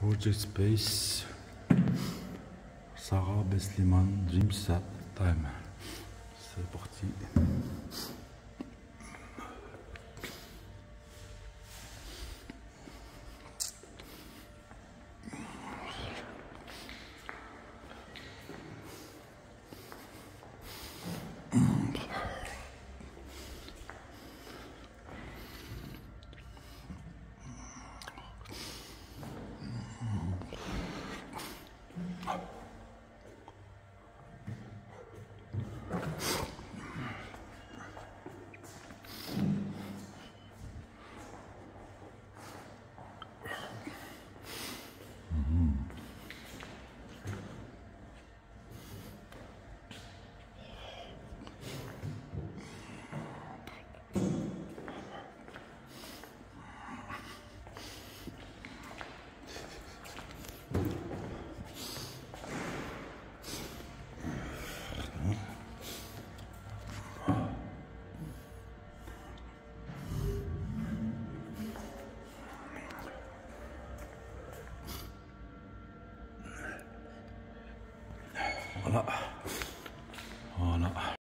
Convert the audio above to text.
Project Space Sarah Besliman Dreams Time. C'est parti. あら。ら。